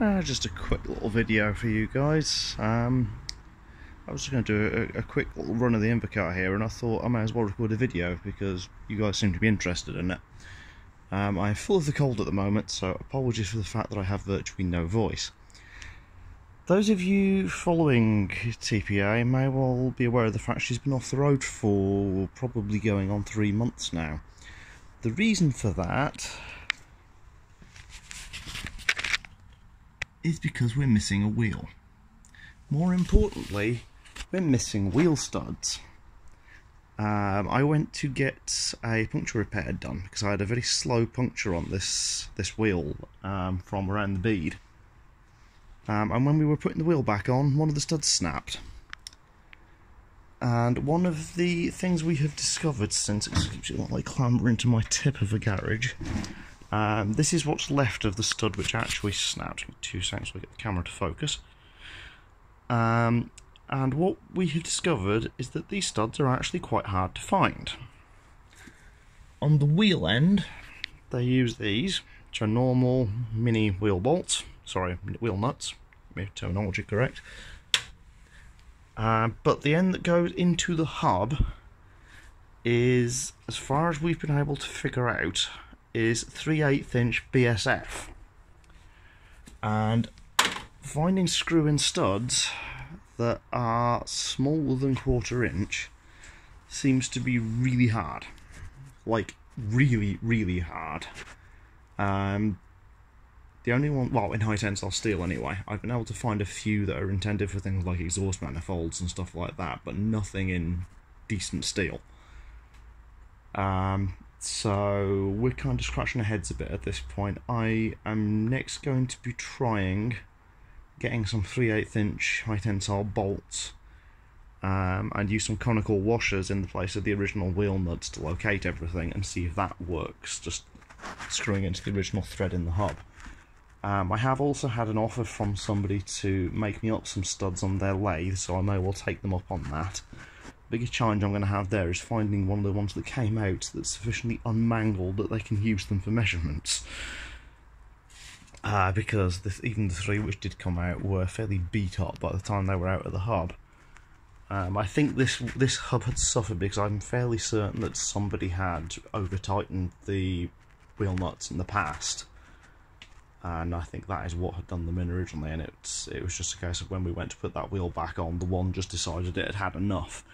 Uh, just a quick little video for you guys. Um, I was just going to do a, a, quick little run of the Invacar here and I thought I might as well record a video because you guys seem to be interested in it. Um, I'm full of the cold at the moment so apologies for the fact that I have virtually no voice. Those of you following TPA may well be aware of the fact she's been off the road for probably going on three months now. The reason for that is because we're missing a wheel. More importantly, we're missing wheel studs. Um, I went to get a puncture repair done because I had a very slow puncture on this this wheel um, from around the bead. Um, and when we were putting the wheel back on, one of the studs snapped. And one of the things we have discovered since, excuse me, I clamber into my tip of a garage, um, this is what's left of the stud which actually snapped. Two seconds to get the camera to focus. Um, and what we have discovered is that these studs are actually quite hard to find. On the wheel end, they use these, which are normal mini wheel bolts, sorry, wheel nuts, if terminology correct. Uh, but the end that goes into the hub is, as far as we've been able to figure out, is 3 8 inch BSF. And finding screw-in studs that are smaller than quarter inch seems to be really hard. Like, really, really hard. Um, the only one, well, in high tensile steel anyway, I've been able to find a few that are intended for things like exhaust manifolds and stuff like that, but nothing in decent steel. Um, so we're kind of scratching our heads a bit at this point. I am next going to be trying getting some 3 8 inch high tensile bolts um, and use some conical washers in the place of the original wheel nuts to locate everything and see if that works, just screwing into the original thread in the hub. Um, I have also had an offer from somebody to make me up some studs on their lathe, so I may well take them up on that biggest challenge I'm going to have there is finding one of the ones that came out that's sufficiently unmangled that they can use them for measurements. Uh, because this, even the three which did come out were fairly beat up by the time they were out of the hub. Um, I think this this hub had suffered because I'm fairly certain that somebody had over tightened the wheel nuts in the past, and I think that is what had done them in originally. And it's it was just a case of when we went to put that wheel back on, the one just decided it had had enough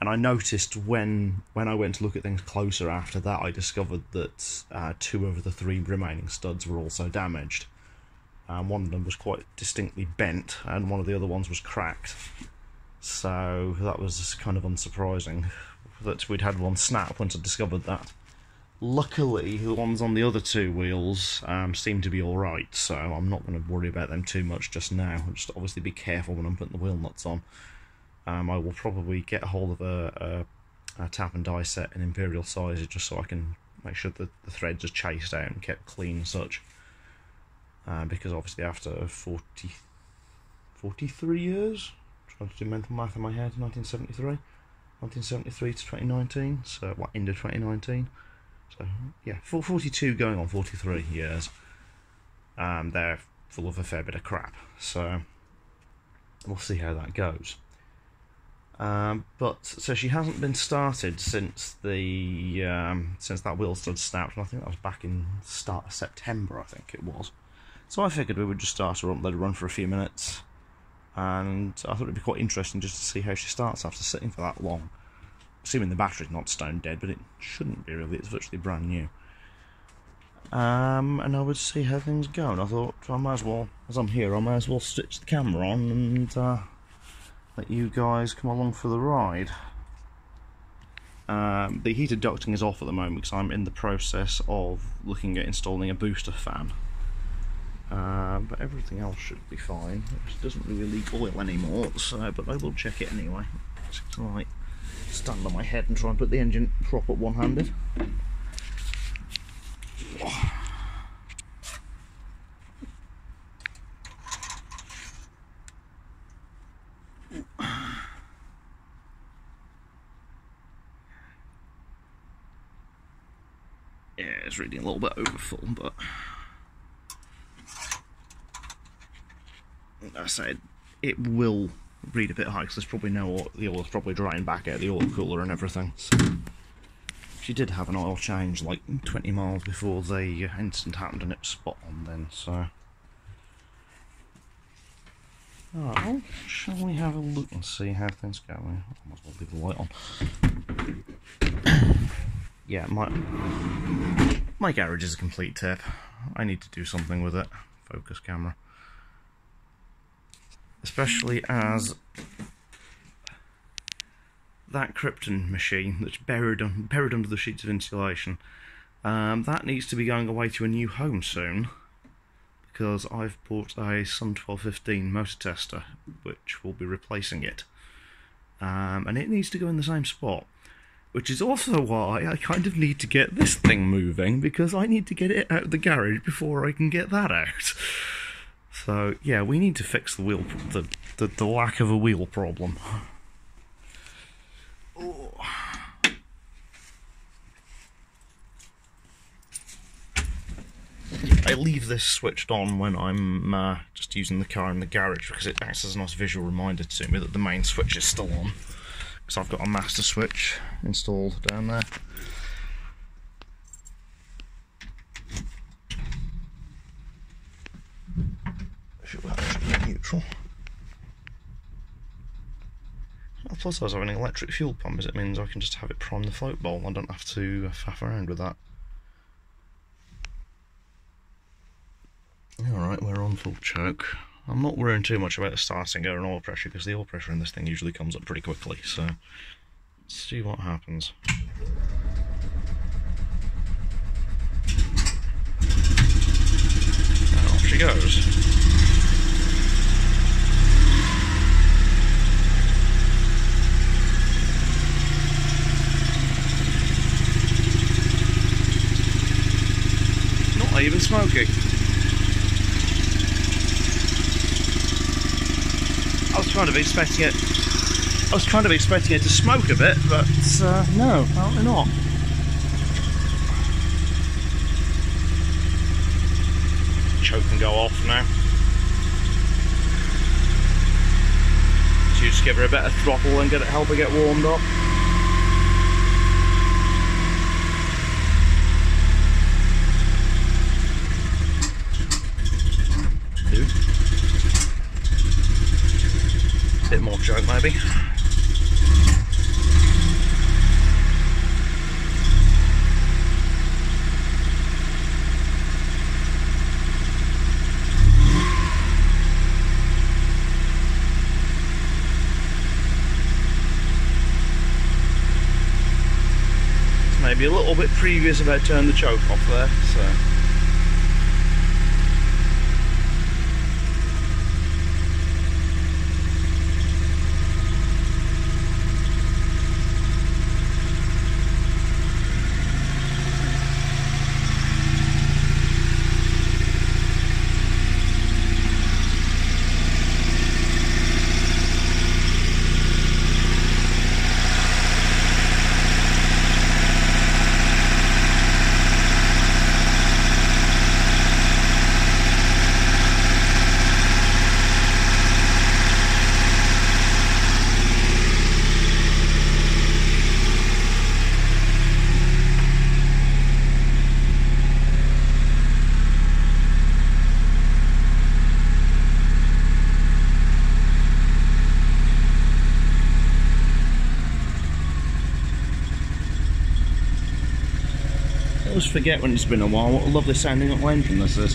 and I noticed when when I went to look at things closer after that, I discovered that uh, two of the three remaining studs were also damaged. Um, one of them was quite distinctly bent, and one of the other ones was cracked. So that was kind of unsurprising that we'd had one snap once I discovered that. Luckily, the ones on the other two wheels um, seem to be alright, so I'm not going to worry about them too much just now. I'll just obviously be careful when I'm putting the wheel nuts on um, I will probably get a hold of a, a, a, tap and die set in imperial sizes just so I can make sure that the threads are chased out and kept clean and such. Uh, because obviously after 40, 43 years, trying to do mental math in my head, 1973, 1973 to 2019, so what, end of 2019. So yeah, 42 going on 43 years. Um, they're full of a fair bit of crap, so we'll see how that goes. Um, but so she hasn't been started since the um, since that wheel stood snapped, and I think that was back in start of September. I think it was. So I figured we would just start her up, let her run for a few minutes, and I thought it'd be quite interesting just to see how she starts after sitting for that long. Assuming the battery's not stone dead, but it shouldn't be really. It's virtually brand new. Um, and I would see how things go. And I thought I might as well, as I'm here, I might as well switch the camera on and. Uh, let you guys come along for the ride. Um, the heated ducting is off at the moment because I'm in the process of looking at installing a booster fan. Uh, but everything else should be fine. It doesn't really leak oil anymore, so but I will check it anyway. So I stand on my head and try and put the engine prop proper one-handed. Reading a little bit overfull, but I said it will read a bit high because there's probably no oil the oil's probably drying back out the oil cooler and everything. So she did have an oil change like 20 miles before the incident happened and it was spot on then. So. Alright, well, shall we have a look and see how things go? I might as well leave the light on. yeah, my my garage is a complete tip. I need to do something with it. Focus camera. Especially as that Crypton machine that's buried, buried under the sheets of insulation, um, that needs to be going away to a new home soon because I've bought a Sun 1215 motor tester which will be replacing it. Um, and it needs to go in the same spot. Which is also why I kind of need to get this thing moving because I need to get it out of the garage before I can get that out. So yeah, we need to fix the wheel, the the, the lack of a wheel problem. I leave this switched on when I'm uh, just using the car in the garage because it acts as a nice visual reminder to me that the main switch is still on. Because I've got a master switch installed down there. Neutral. Plus, I was having an electric fuel pump, as it means I can just have it prime the float bowl. I don't have to uh, faff around with that. Alright, we're on full choke. I'm not worrying too much about the starting air and oil pressure because the oil pressure in this thing usually comes up pretty quickly, so let's see what happens. And off she goes. Not even smoky. I was kind of expecting it. I was kind of expecting it to smoke a bit, but uh, no, apparently not. Choke can go off now. Just give her a bit of throttle and get it help her get warmed up. bit maybe a little bit previous about turning the choke off there so forget when it's been a while what a lovely sounding little engine this is.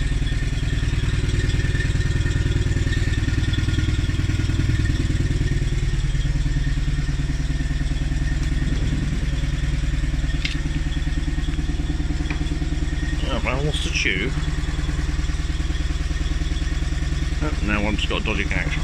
Oh, now one's got a dodgy connection.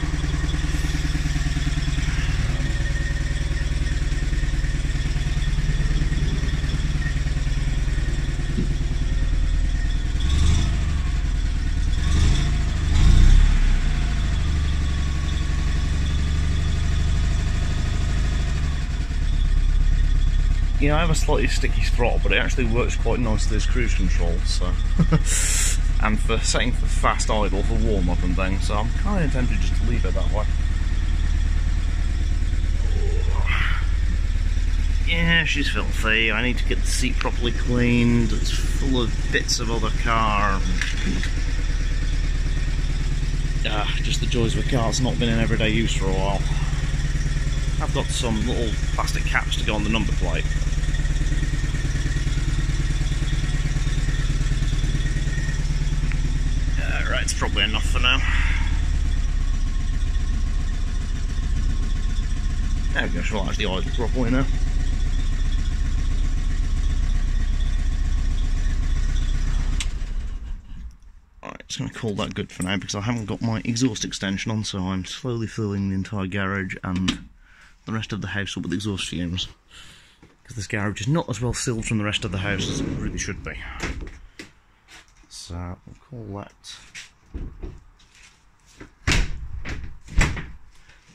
I have a slightly sticky throttle, but it actually works quite nicely as cruise control, so... and for setting for fast idle for warm up and things, so I'm kind of tempted just to leave it that way. Yeah, she's filthy. I need to get the seat properly cleaned. It's full of bits of other car. Ah, just the joys of a car that's not been in everyday use for a while. I've got some little plastic caps to go on the number plate. It's probably enough for now. There we go, she'll actually idle properly now. Alright, just going to call that good for now because I haven't got my exhaust extension on so I'm slowly filling the entire garage and the rest of the house up with exhaust fumes because this garage is not as well sealed from the rest of the house as it really should be. So we'll call that...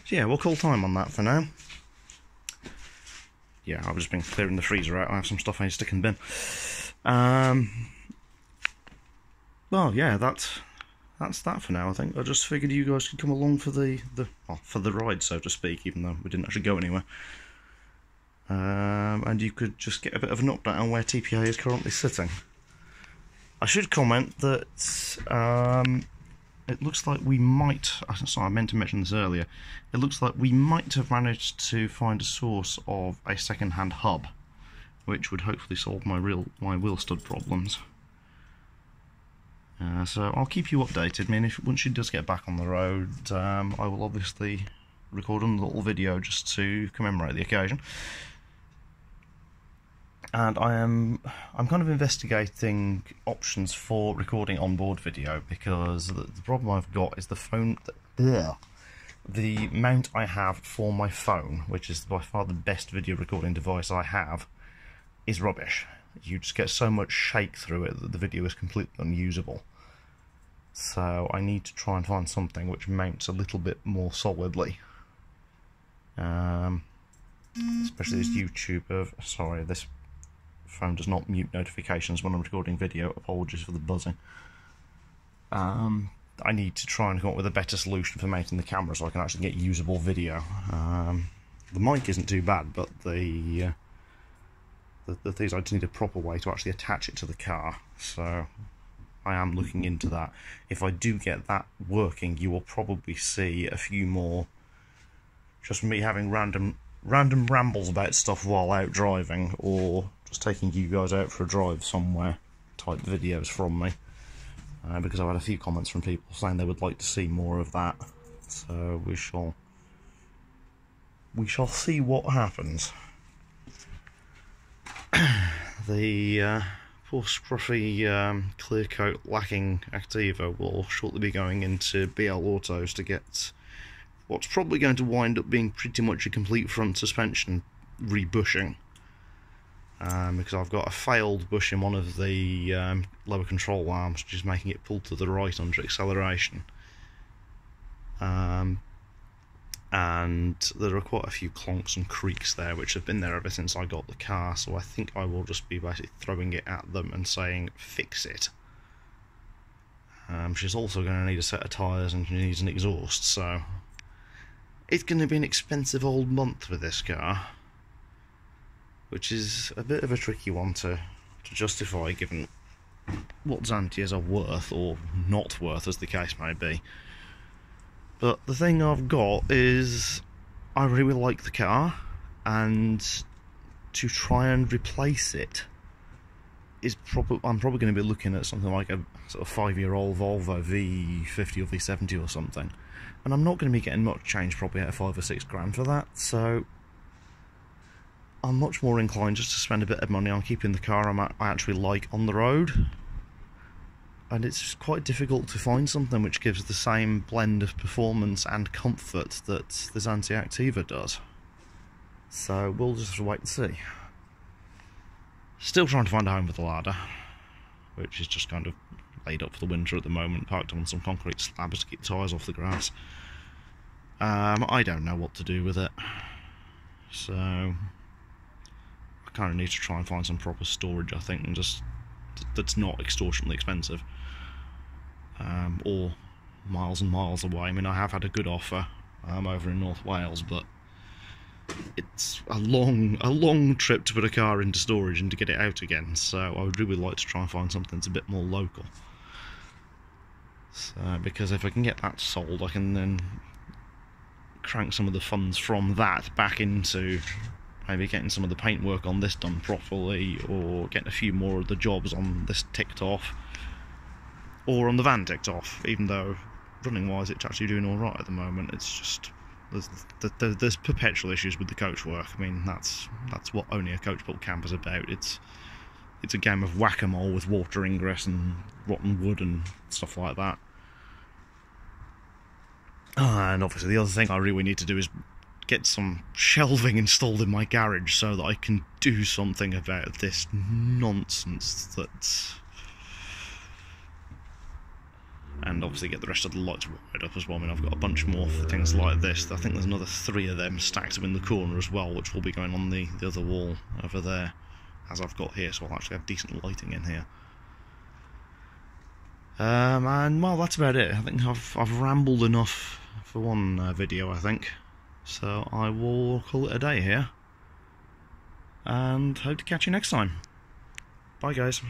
So yeah, we'll call time on that for now. Yeah, I've just been clearing the freezer out. I have some stuff I need to stick in the bin. Um, well, yeah, that's that's that for now. I think I just figured you guys could come along for the the well, for the ride, so to speak, even though we didn't actually go anywhere. Um, and you could just get a bit of an update on where TPA is currently sitting. I should comment that um, it looks like we might. Sorry, I meant to mention this earlier. It looks like we might have managed to find a source of a second-hand hub, which would hopefully solve my real my wheel stud problems. Uh, so I'll keep you updated. I mean, if once she does get back on the road, um, I will obviously record a little video just to commemorate the occasion. And I am I'm kind of investigating options for recording onboard video because the, the problem I've got is the phone. The, the mount I have for my phone, which is by far the best video recording device I have, is rubbish. You just get so much shake through it that the video is completely unusable. So I need to try and find something which mounts a little bit more solidly. Um, especially this YouTube of, sorry, this phone does not mute notifications when I'm recording video, apologies for the buzzing. Um, I need to try and come up with a better solution for mounting the camera so I can actually get usable video. Um, the mic isn't too bad, but the, uh, the the things I just need a proper way to actually attach it to the car. So I am looking into that. If I do get that working, you will probably see a few more just me having random random rambles about stuff while out driving or just taking you guys out for a drive somewhere type videos from me. Uh, because I've had a few comments from people saying they would like to see more of that. So we shall we shall see what happens. the uh, poor scruffy um, clear coat lacking Activa will shortly be going into BL Autos to get what's probably going to wind up being pretty much a complete front suspension rebushing. Um, because I've got a failed bush in one of the um, lower control arms, which is making it pull to the right under acceleration. Um, and there are quite a few clonks and creaks there which have been there ever since I got the car so I think I will just be basically throwing it at them and saying fix it um, she's also going to need a set of tyres and she needs an exhaust so it's going to be an expensive old month with this car which is a bit of a tricky one to, to justify given what Xantias are worth or not worth as the case may be but the thing I've got is I really like the car, and to try and replace it is probably I'm probably going to be looking at something like a sort of five-year-old Volvo V50 or V70 or something, and I'm not going to be getting much change probably at five or six grand for that. So I'm much more inclined just to spend a bit of money on keeping the car I actually like on the road and it's quite difficult to find something which gives the same blend of performance and comfort that the Xantia Activa does. So we'll just wait and see. Still trying to find a home for the Lada, which is just kind of laid up for the winter at the moment, parked on some concrete slabs to keep tyres off the grass. Um, I don't know what to do with it, so kind of need to try and find some proper storage, I think, and just that's not extortionately expensive. um, or miles and miles away. I mean, I have had a good offer um, over in North Wales, but it's a long, a long trip to put a car into storage and to get it out again. So I would really like to try and find something that's a bit more local. So, because if I can get that sold, I can then crank some of the funds from that back into maybe getting some of the paintwork on this done properly, or getting a few more of the jobs on this ticked off, or on the van ticked off. Even though running wise, it's actually doing all right at the moment. It's just there's, there's, there's perpetual issues with the coach work. I mean, that's that's what only a coach built camp is about. It's it's a game of whack-a-mole with water ingress and rotten wood and stuff like that. Ah, and obviously, the other thing I really need to do is get some shelving installed in my garage so that I can do something about this nonsense that and obviously get the rest of the lights wired up as well. I mean, I've got a bunch more for things like this. I think there's another three of them stacked up in the corner as well, which will be going on the, the other wall over there, as I've got here, so I'll actually have decent lighting in here. Um, and, well, that's about it. I think I've, I've rambled enough for one uh, video, I think. So I will call it a day here. And hope to catch you next time. Bye, guys.